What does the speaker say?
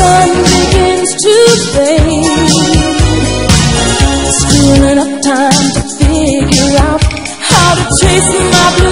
sun begins to fade. Still enough time to figure out how to chase my